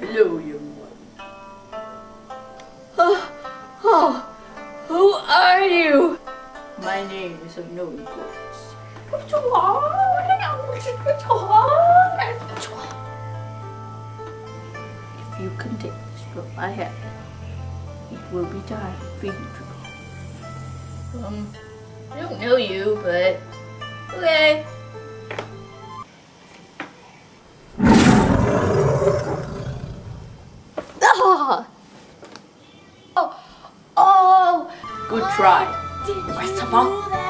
William one. Oh, oh, who are you? My name is of no importance. If you can take this from my hand, it will be time for you to go. Um, I don't know you, but okay. Try. What's up,